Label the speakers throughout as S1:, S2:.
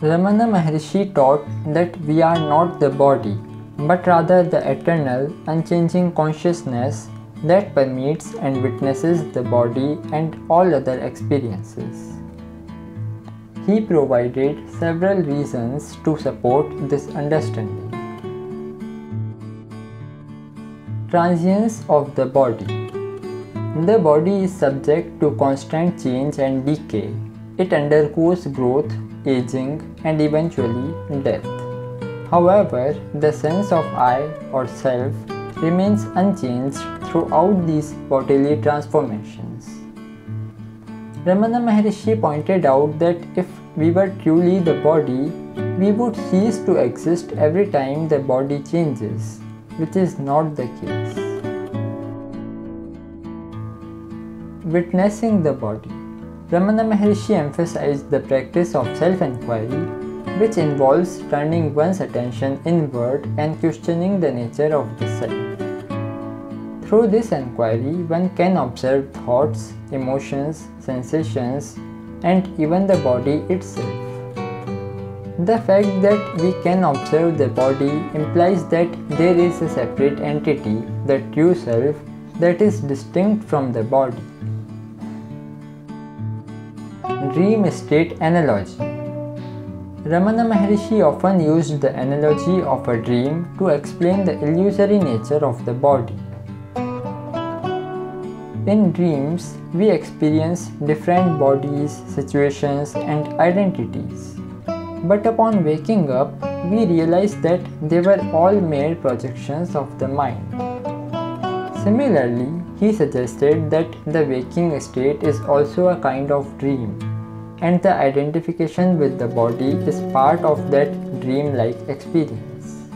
S1: Ramana Maharshi taught that we are not the body, but rather the eternal, unchanging consciousness that permeates and witnesses the body and all other experiences. He provided several reasons to support this understanding. Transience of the body The body is subject to constant change and decay. It undergoes growth aging, and eventually death. However, the sense of I or self remains unchanged throughout these bodily transformations. Ramana Maharshi pointed out that if we were truly the body, we would cease to exist every time the body changes, which is not the case. Witnessing the body. Ramana Maharshi emphasized the practice of self-inquiry, which involves turning one's attention inward and questioning the nature of the self. Through this inquiry, one can observe thoughts, emotions, sensations, and even the body itself. The fact that we can observe the body implies that there is a separate entity, the true self, that is distinct from the body. Dream state analogy. Ramana Maharshi often used the analogy of a dream to explain the illusory nature of the body. In dreams, we experience different bodies, situations, and identities. But upon waking up, we realize that they were all mere projections of the mind. Similarly, he suggested that the waking state is also a kind of dream and the identification with the body is part of that dream-like experience.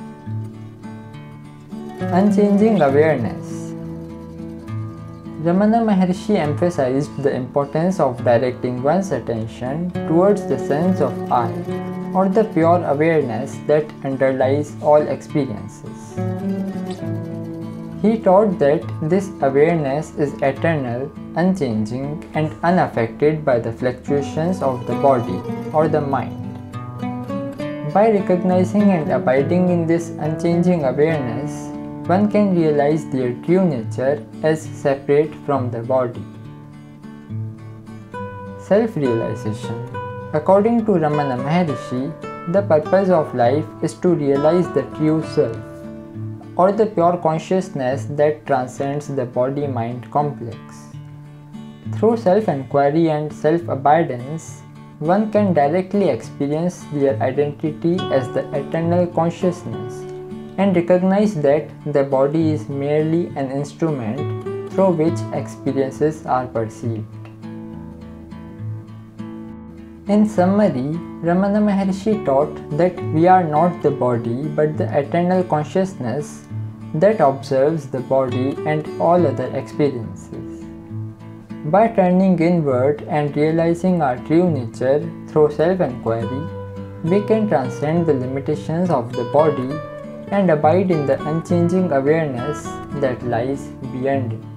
S1: Unchanging awareness Ramana Maharshi emphasized the importance of directing one's attention towards the sense of I, or the pure awareness that underlies all experiences. He taught that this awareness is eternal, unchanging, and unaffected by the fluctuations of the body or the mind. By recognizing and abiding in this unchanging awareness, one can realize their true nature as separate from the body. Self realization According to Ramana Maharshi, the purpose of life is to realize the true self or the pure consciousness that transcends the body mind complex. Through self inquiry and self abidance, one can directly experience their identity as the eternal consciousness and recognize that the body is merely an instrument through which experiences are perceived. In summary, Ramana Maharshi taught that we are not the body but the eternal consciousness that observes the body and all other experiences. By turning inward and realizing our true nature through self inquiry, we can transcend the limitations of the body and abide in the unchanging awareness that lies beyond it.